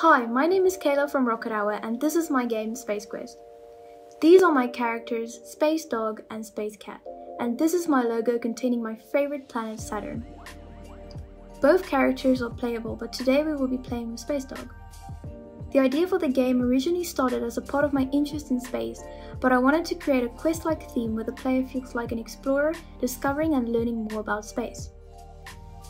Hi, my name is Kayla from Rocket Hour and this is my game Space Quest. These are my characters Space Dog and Space Cat, and this is my logo containing my favorite planet Saturn. Both characters are playable, but today we will be playing with Space Dog. The idea for the game originally started as a part of my interest in space, but I wanted to create a quest-like theme where the player feels like an explorer, discovering and learning more about space.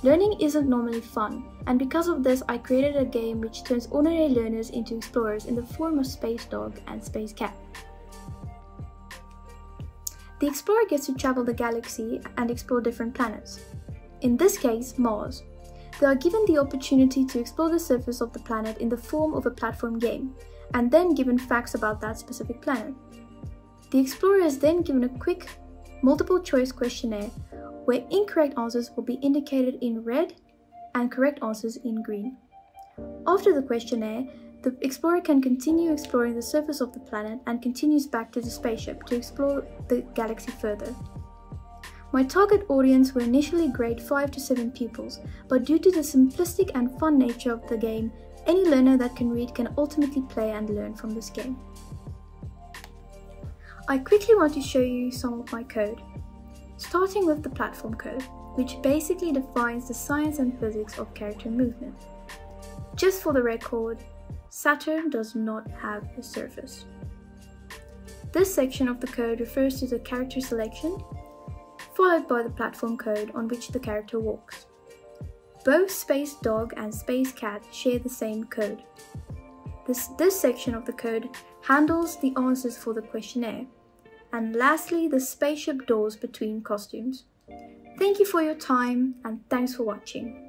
Learning isn't normally fun, and because of this I created a game which turns ordinary learners into explorers in the form of Space Dog and Space Cat. The explorer gets to travel the galaxy and explore different planets. In this case, Mars. They are given the opportunity to explore the surface of the planet in the form of a platform game, and then given facts about that specific planet. The explorer is then given a quick, multiple choice questionnaire where incorrect answers will be indicated in red and correct answers in green. After the questionnaire, the explorer can continue exploring the surface of the planet and continues back to the spaceship to explore the galaxy further. My target audience were initially grade 5 to 7 pupils, but due to the simplistic and fun nature of the game, any learner that can read can ultimately play and learn from this game. I quickly want to show you some of my code starting with the platform code, which basically defines the science and physics of character movement. Just for the record, Saturn does not have a surface. This section of the code refers to the character selection, followed by the platform code on which the character walks. Both Space Dog and Space Cat share the same code. This, this section of the code handles the answers for the questionnaire, and lastly the spaceship doors between costumes. Thank you for your time and thanks for watching.